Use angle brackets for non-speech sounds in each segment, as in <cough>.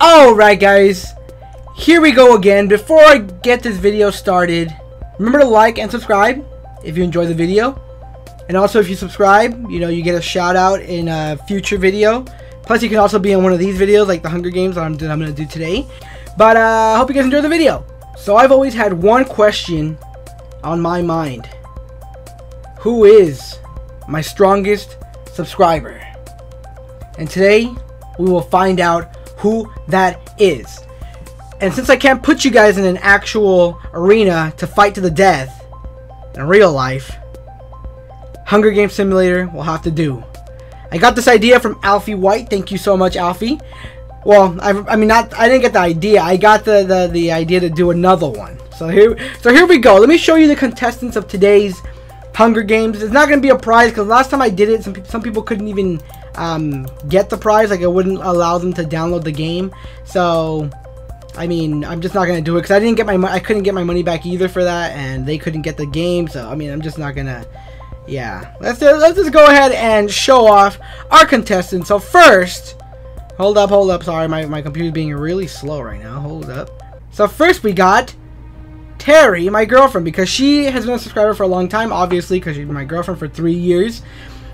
Alright guys, here we go again. Before I get this video started, remember to like and subscribe if you enjoy the video. And also if you subscribe, you know, you get a shout out in a future video. Plus you can also be in one of these videos like the Hunger Games that I'm, I'm going to do today. But uh, I hope you guys enjoy the video. So I've always had one question on my mind. Who is my strongest subscriber? And today we will find out who that is. And since I can't put you guys in an actual arena to fight to the death in real life, Hunger Game Simulator will have to do. I got this idea from Alfie White. Thank you so much, Alfie. Well, I, I mean, not I didn't get the idea. I got the, the the idea to do another one. So here, so here we go. Let me show you the contestants of today's Hunger Games. It's not going to be a prize because last time I did it, some some people couldn't even um, get the prize. Like it wouldn't allow them to download the game. So, I mean, I'm just not gonna do it because I didn't get my I couldn't get my money back either for that, and they couldn't get the game. So, I mean, I'm just not gonna. Yeah, let's let's just go ahead and show off our contestants. So first, hold up, hold up. Sorry, my my computer's being really slow right now. Hold up. So first we got Terry, my girlfriend, because she has been a subscriber for a long time, obviously, because she's been my girlfriend for three years.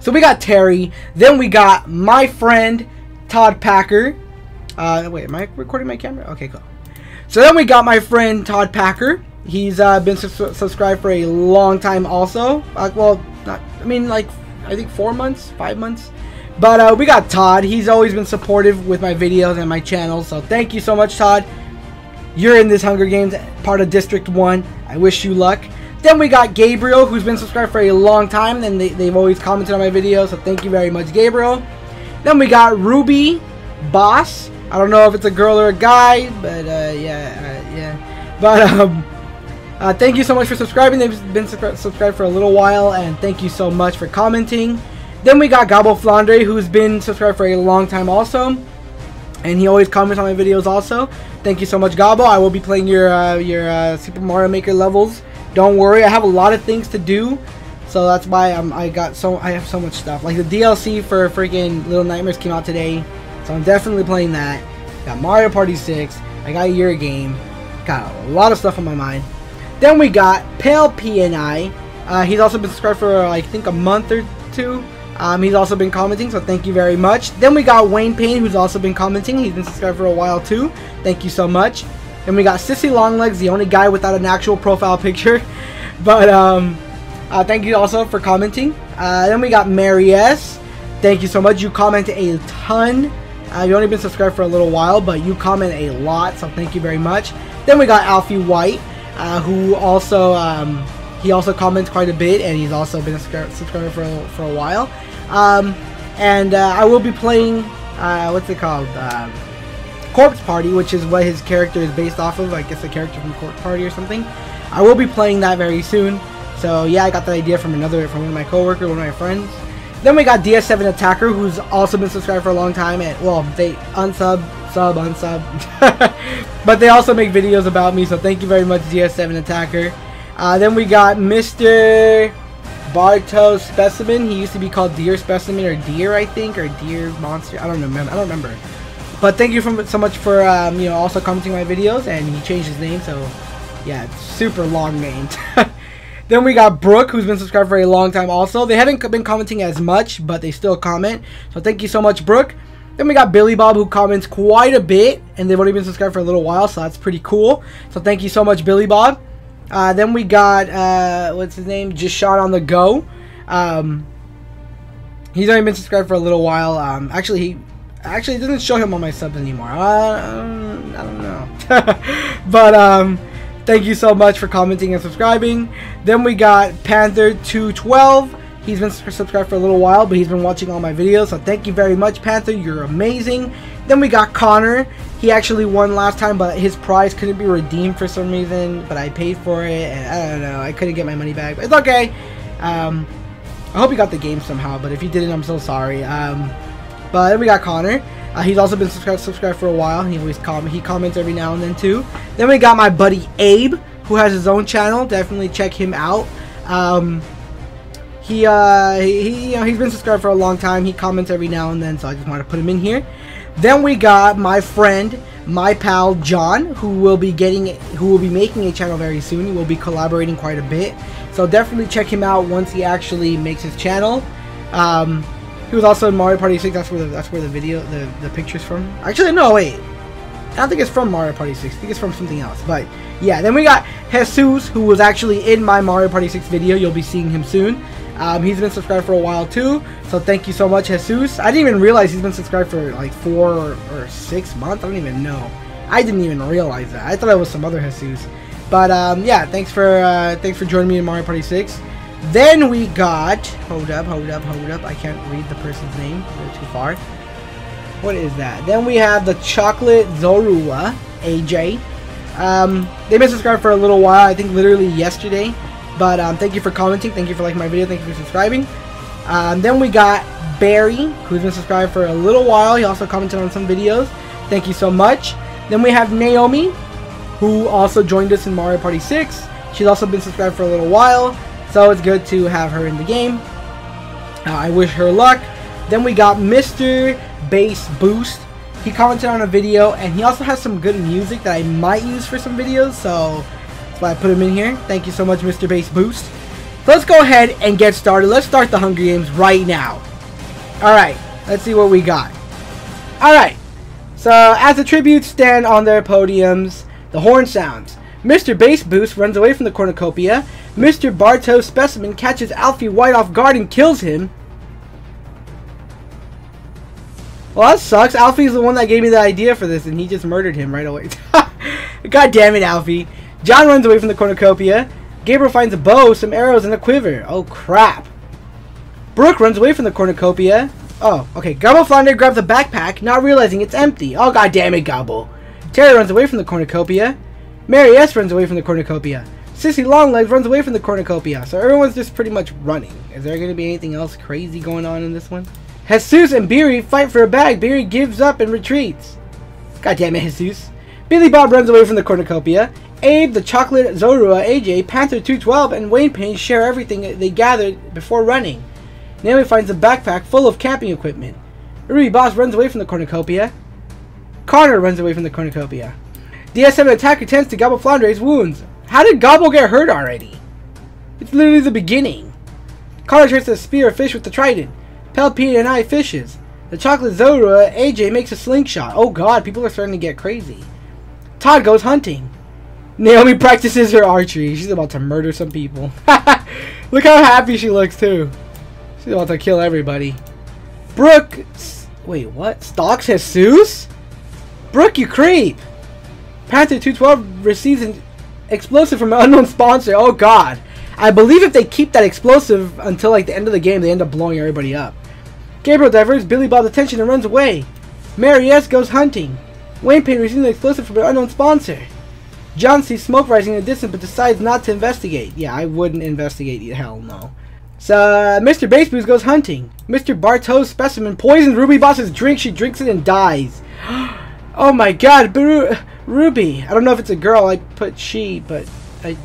So we got Terry. Then we got my friend Todd Packer. Uh, wait, am I recording my camera? Okay, cool. So then we got my friend Todd Packer. He's uh, been su subscribed for a long time also. Uh, well, not, I mean like, I think four months, five months. But uh, we got Todd. He's always been supportive with my videos and my channel. So thank you so much, Todd. You're in this Hunger Games, part of District 1. I wish you luck. Then we got Gabriel, who's been subscribed for a long time, and they, they've always commented on my videos, so thank you very much, Gabriel. Then we got Ruby Boss. I don't know if it's a girl or a guy, but uh, yeah, uh, yeah. But <laughs> um, uh, thank you so much for subscribing. They've been subscribed for a little while, and thank you so much for commenting. Then we got Gabo Flandre, who's been subscribed for a long time also, and he always comments on my videos also. Thank you so much, Gabo. I will be playing your uh, your uh, Super Mario Maker levels don't worry, I have a lot of things to do. So that's why I'm, I got so I have so much stuff. Like the DLC for freaking Little Nightmares came out today. So I'm definitely playing that. Got Mario Party 6. I got a year game. Got a lot of stuff on my mind. Then we got Pale P PNI. Uh, he's also been subscribed for I think a month or two. Um, he's also been commenting, so thank you very much. Then we got Wayne Payne, who's also been commenting. He's been subscribed for a while too. Thank you so much. And we got Sissy Longlegs, the only guy without an actual profile picture. <laughs> But um, uh, thank you also for commenting. Uh, then we got Mary S. Thank you so much. You comment a ton. Uh, you've only been subscribed for a little while, but you comment a lot, so thank you very much. Then we got Alfie White, uh, who also um, he also comments quite a bit, and he's also been a subscriber for a, for a while. Um, and uh, I will be playing uh, what's it called? Corpse Party, which is what his character is based off of. I guess a character from Corpse Party or something. I will be playing that very soon. So yeah, I got that idea from another from one of my coworkers, one of my friends. Then we got DS7 Attacker, who's also been subscribed for a long time. And well, they unsub, sub, unsub, <laughs> but they also make videos about me. So thank you very much, DS7 Attacker. Uh, then we got Mr. Barto Specimen. He used to be called Deer Specimen or Deer, I think, or Deer Monster. I don't remember. I don't remember. But thank you from, so much for um, you know also commenting my videos, and he changed his name, so yeah, super long name. <laughs> then we got Brooke, who's been subscribed for a long time also. They haven't been commenting as much, but they still comment. So thank you so much, Brooke. Then we got Billy Bob, who comments quite a bit, and they've only been subscribed for a little while, so that's pretty cool. So thank you so much, Billy Bob. Uh, then we got, uh, what's his name? Just Shot on the Go. Um, he's only been subscribed for a little while. Um, actually, he Actually, it doesn't show him on my subs anymore. Uh, um, I don't know. <laughs> but, um, thank you so much for commenting and subscribing. Then we got Panther212. He's been subscribed for a little while, but he's been watching all my videos. So thank you very much, Panther. You're amazing. Then we got Connor. He actually won last time, but his prize couldn't be redeemed for some reason. But I paid for it, and I don't know. I couldn't get my money back, but it's okay. Um, I hope you got the game somehow, but if you didn't, I'm so sorry. Um, but then we got Connor. Uh, he's also been subscribed, subscribed for a while. He always comment. He comments every now and then too. Then we got my buddy Abe, who has his own channel. Definitely check him out. Um, he uh, he you know he's been subscribed for a long time. He comments every now and then, so I just want to put him in here. Then we got my friend my pal John, who will be getting, who will be making a channel very soon. He will be collaborating quite a bit, so definitely check him out once he actually makes his channel. Um, he was also in Mario Party 6. That's where the, that's where the video, the the pictures from. Actually, no, wait. I don't think it's from Mario Party 6. I think it's from something else. But yeah, then we got Jesus, who was actually in my Mario Party 6 video. You'll be seeing him soon. Um, he's been subscribed for a while too, so thank you so much, Jesus. I didn't even realize he's been subscribed for like four or, or six months. I don't even know. I didn't even realize that. I thought it was some other Jesus. But um, yeah, thanks for uh, thanks for joining me in Mario Party 6. Then we got hold up, hold up, hold up. I can't read the person's name. They're too far. What is that? Then we have the Chocolate Zorua AJ. Um, they've been subscribed for a little while. I think literally yesterday. But um, thank you for commenting. Thank you for liking my video. Thank you for subscribing. Um, then we got Barry, who's been subscribed for a little while. He also commented on some videos. Thank you so much. Then we have Naomi, who also joined us in Mario Party 6. She's also been subscribed for a little while, so it's good to have her in the game. Uh, I wish her luck. Then we got Mr. Bass Boost. He commented on a video, and he also has some good music that I might use for some videos, so that's why I put him in here. Thank you so much, Mr. Bass Boost. So let's go ahead and get started. Let's start the Hunger Games right now. Alright, let's see what we got. Alright, so as the tributes stand on their podiums, the horn sounds. Mr. Bass Boost runs away from the cornucopia. Mr. Bartow Specimen catches Alfie White off guard and kills him. Well, that sucks. Alfie's the one that gave me the idea for this, and he just murdered him right away. <laughs> God damn it, Alfie. John runs away from the cornucopia. Gabriel finds a bow, some arrows, and a quiver. Oh, crap. Brooke runs away from the cornucopia. Oh, okay. Gobble Flounder grabs a backpack, not realizing it's empty. Oh, god damn it, Gobble. Terry runs away from the cornucopia. Mary S. runs away from the cornucopia. Sissy Longlegs runs away from the cornucopia. So everyone's just pretty much running. Is there going to be anything else crazy going on in this one? Jesus and Beery fight for a bag. Beery gives up and retreats. God damn it, Jesus. Billy Bob runs away from the cornucopia. Abe, the Chocolate, Zorua, AJ, Panther 212, and Wayne Payne share everything they gathered before running. Naomi finds a backpack full of camping equipment. Ruby Boss runs away from the cornucopia. Connor runs away from the cornucopia. DS7 attacker tends to Gobble Flandre's wounds. How did Gobble get hurt already? It's literally the beginning. Connor tries to spear a fish with the trident. Pelpine and I fishes. The chocolate Zorua, AJ makes a slingshot. Oh god, people are starting to get crazy. Todd goes hunting. Naomi practices her archery. She's about to murder some people. <laughs> Look how happy she looks, too. She's about to kill everybody. Brooke... Wait, what? Stalks Jesus? Brooke, you creep! Panther 212 receives an explosive from an unknown sponsor. Oh, God. I believe if they keep that explosive until, like, the end of the game, they end up blowing everybody up. Gabriel diverts Billy Bob's attention and runs away. Mary S. goes hunting. Wayne Payne receives an explosive from an unknown sponsor. John sees smoke rising in the distance but decides not to investigate. Yeah, I wouldn't investigate. Hell no. So, uh, Mr. Bass Boost goes hunting. Mr. Bartow's specimen poisons Ruby Boss's drink. She drinks it and dies. <gasps> oh my god, Ru Ruby. I don't know if it's a girl. I put she, but I,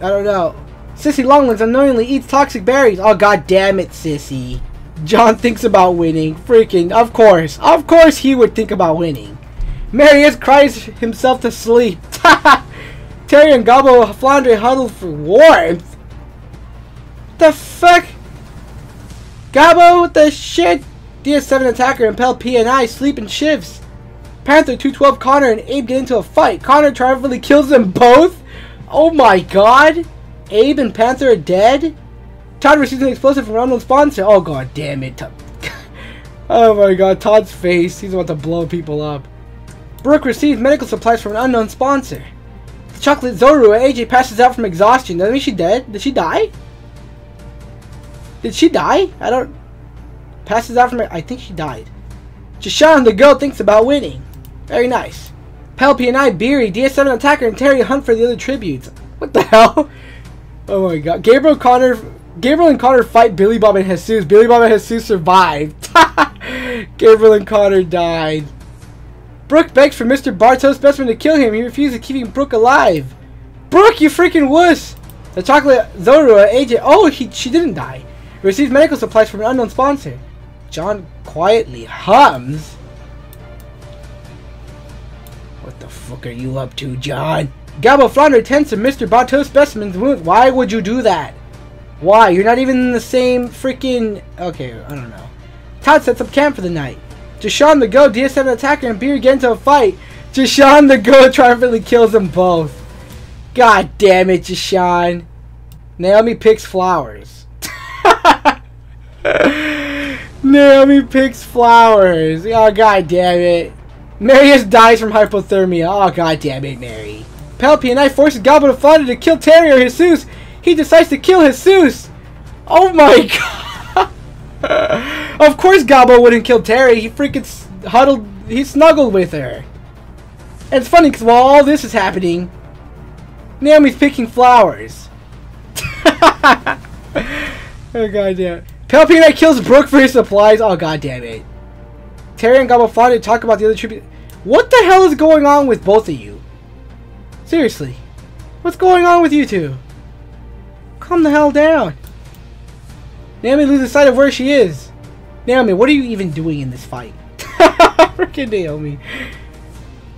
I don't know. Sissy Longlegs unknowingly eats toxic berries. Oh god damn it, Sissy. John thinks about winning. Freaking, of course. Of course he would think about winning. Mary S. cries himself to sleep. <laughs> Terry and Gobbo Flandre huddle for warmth. The fuck? Gobbo, the shit? DS7 attacker impel Pel P and I sleep in shifts. Panther 212 Connor and Abe get into a fight. Connor triumphantly kills them both. Oh my god. Abe and Panther are dead. Todd receives an explosive from an unknown sponsor. Oh god damn it. <laughs> oh my god, Todd's face. He's about to blow people up. Brooke receives medical supplies from an unknown sponsor. The chocolate Zorua AJ passes out from exhaustion. Does that mean she dead? Did she die? Did she die? I don't... Passes out from... I think she died. Jashawn, the girl, thinks about winning. Very nice. Pelpy and I, Beery, DS7 Attacker, and Terry hunt for the other tributes. What the <laughs> hell? Oh my god. Gabriel Connor... Gabriel and Connor fight Billy Bob and Jesus. Billy Bob and Jesus survived. <laughs> Gabriel and Connor died. Brooke begs for Mr. Bartow's specimen to kill him. He refuses, keeping Brooke alive. Brooke, you freaking wuss! The chocolate Zorua agent. Oh, he, she didn't die. Receives medical supplies from an unknown sponsor. John quietly hums. Fuck are you up to, John? Gabo Flounder tends to Mr. Bateau specimen's wounds. Why would you do that? Why? You're not even in the same freaking... Okay, I don't know. Todd sets up camp for the night. Jashawn the Go, DS7 attacker, and Beer get into a fight. Jashawn the Go <laughs> triumphantly kills them both. God damn it, Jashawn. Naomi picks flowers. <laughs> Naomi picks flowers. Oh, god damn it. Mary S. dies from hypothermia. Oh, god damn it, Mary. And I forces Gabo to Flounder to kill Terry or Jesus. He decides to kill Jesus. Oh my <laughs> god. of course Gabo wouldn't kill Terry. He freaking huddled, he snuggled with her. And it's funny because while all this is happening, Naomi's picking flowers. <laughs> oh god damn. And I kills Brooke for his supplies. Oh god damn it. Terry and Gabo Flounder talk about the other tribute. What the hell is going on with both of you? Seriously. What's going on with you two? Calm the hell down. Naomi loses sight of where she is. Naomi, what are you even doing in this fight? <laughs> Freaking Naomi.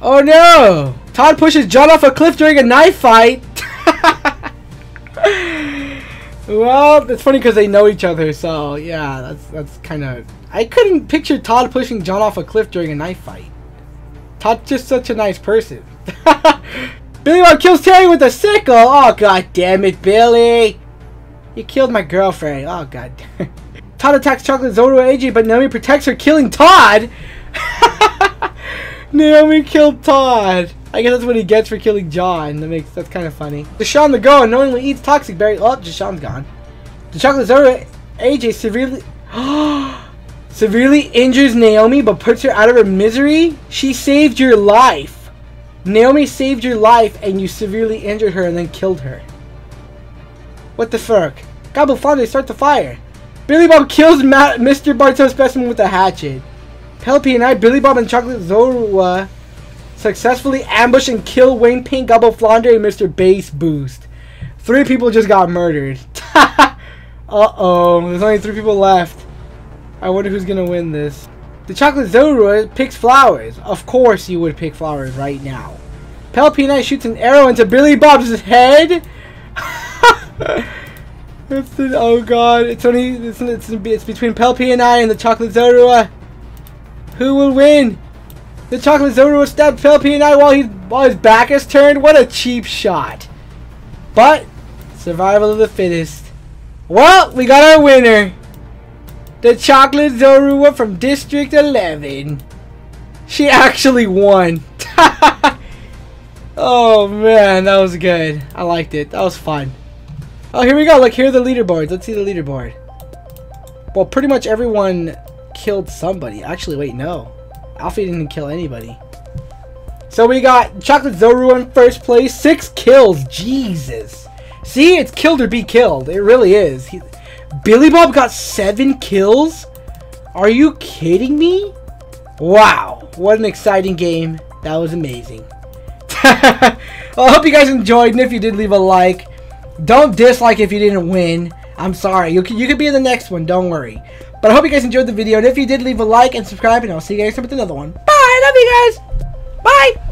Oh no! Todd pushes John off a cliff during a knife fight. <laughs> well, it's funny because they know each other, so yeah, that's that's kind of. I couldn't picture Todd pushing John off a cliff during a knife fight. Todd's just such a nice person. <laughs> Billy Bob kills Terry with a sickle. Oh god damn it, Billy! You killed my girlfriend. Oh god. <laughs> Todd attacks Chocolate Zorua AJ, but Naomi protects her, killing Todd. <laughs> Naomi killed Todd. I guess that's what he gets for killing John. That makes that's kind of funny. Deshaun the Go unknowingly eats toxic berry. Oh, Deshaun's gone. The Chocolate Zorua AJ severely <gasps> severely injures Naomi, but puts her out of her misery. She saved your life. Naomi saved your life and you severely injured her and then killed her. What the fuck? Gabo Flounder, start the fire. Billy Bob kills Ma Mr. Bartow specimen with a hatchet. Penelope and I, Billy Bob and Chocolate Zorua, successfully ambush and kill Wayne Pink, Gabo Flounder, and Mr. Bass Boost. Three people just got murdered. <laughs> Uh-oh, there's only three people left. I wonder who's gonna win this. The chocolate Zorua picks flowers. Of course you would pick flowers right now. Pelpina shoots an arrow into Billy Bob's head. <laughs> it's the, oh god, it's only it's, it's, it's between Pelpy and I and the chocolate Zorua. Who will win? The chocolate Zorua stabbed Pelpy and I while he while his back is turned. What a cheap shot. But survival of the fittest. Well, we got our winner. The chocolate Zorua from District 11. She actually won. <laughs> oh man, that was good. I liked it. That was fun. Oh, here we go. Look, here are the leaderboards. Let's see the leaderboard. Well, pretty much everyone killed somebody. Actually, wait, no. Alfie didn't kill anybody. So we got Chocolate Zorua in first place. Six kills. Jesus. See, it's killed or be killed. It really is. He, Billy Bob got seven kills? Are you kidding me? Wow, what an exciting game. That was amazing. <laughs> well, I hope you guys enjoyed, and if you did, leave a like. Don't dislike if you didn't win. I'm sorry. You could, you could be in the next one. Don't worry. But I hope you guys enjoyed the video, and if you did, leave a like and subscribe, and I'll see you guys with another one. Bye! Love you guys! Bye!